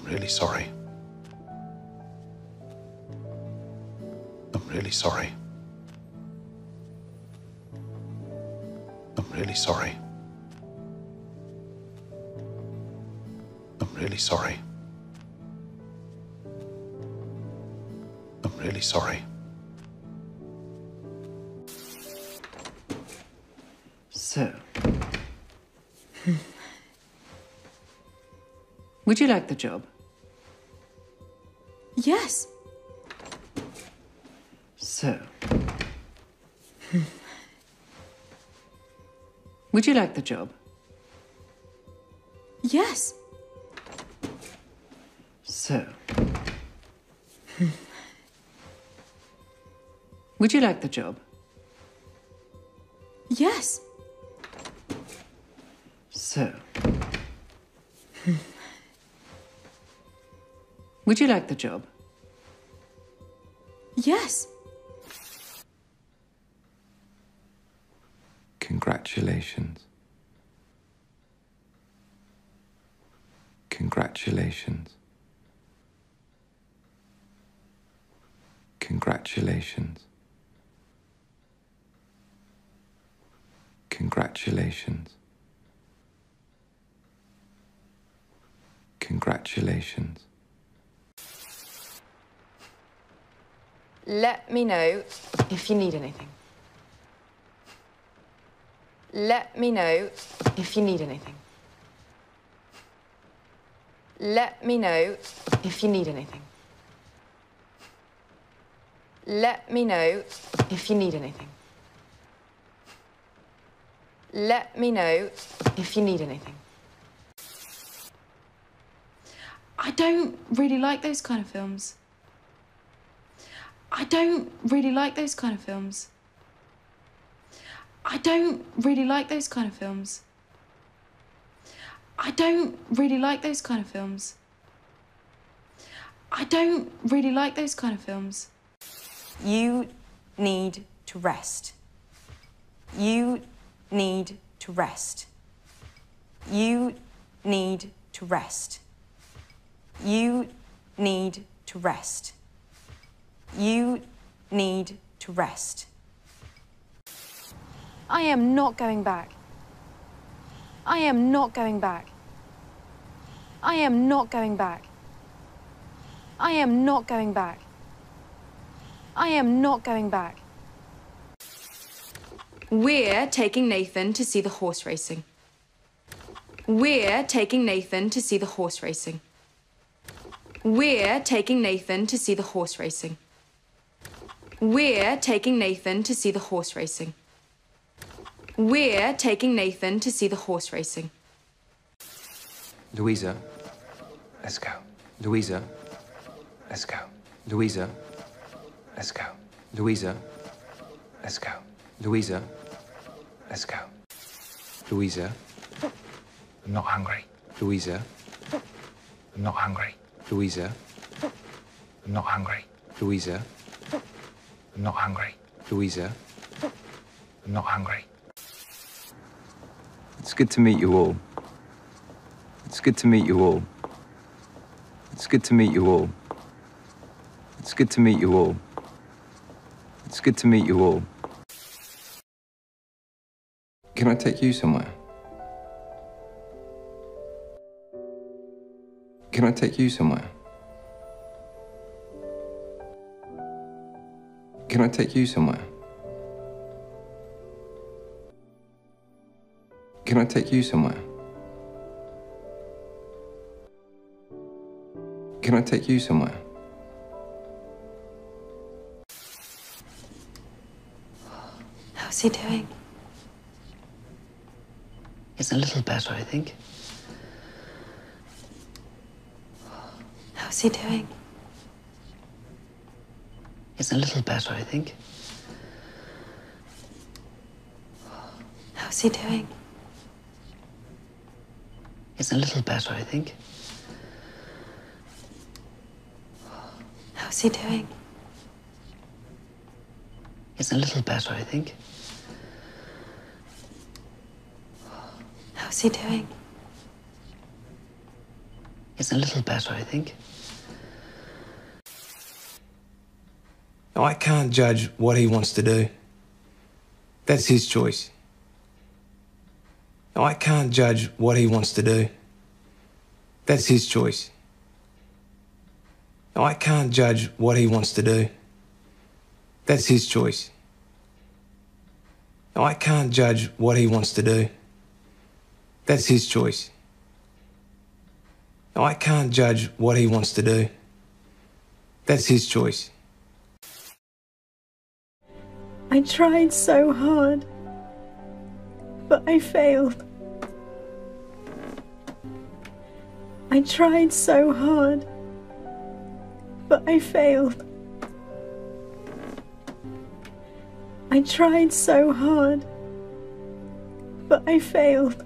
I'm really sorry. I'm really sorry. I'm really sorry. I'm really sorry. I'm really sorry. So. Would you like the job? Yes. So. Would you like the job? Yes. So. Would you like the job? Yes. So. Would you like the job? Yes. Congratulations. Congratulations. Congratulations. Congratulations. Congratulations. Let me know if you need anything. Let me know if you need anything. Let me know if you need anything. Let me know if you need anything. Let me know if you need anything. I don't really like those kind of films. I don't really like those kind of films. I don't really like those kind of films. I don't really like those kind of films. I don't really like those kind of films. You need to rest. You need to rest. You need to rest. You need to rest. You need to rest. I am not going back. I am not going back. I am not going back. I am not going back. I am not going back. We're taking Nathan to see the horse racing. We're taking Nathan to see the horse racing. We're taking Nathan to see the horse racing. We're taking Nathan to see the horse racing. We're taking Nathan to see the horse racing. Louisa, let's go. Louisa, let's go. Louisa, let's go. Louisa, let's go. Louisa, let's go. Louisa, I'm not hungry. Louisa, I'm not hungry. Louisa, I'm not hungry. Louisa, I'm not hungry. Louisa, I'm not hungry. It's good to meet you all. It's good to meet you all. It's good to meet you all. It's good to meet you all. It's good to meet you all. Can I take you somewhere? Can I take you somewhere? Can I take you somewhere? Can I take you somewhere? Can I take you somewhere? How's he doing? He's a little better, I think. How's he doing? It's a little better, I think. How's he doing? It's a little better, I think. How's he doing? It's a little better, I think. How's he doing? is a little better, I think. Oh, I can't judge what he wants to do. That's his choice. I can't judge what he wants to do. That's his choice. I can't judge what he wants to do. That's his choice. I can't judge what he wants to do. That's his choice. I can't judge what he wants to do. That's his choice. I tried so hard, but I failed. I tried so hard, but I failed. I tried so hard, but I failed.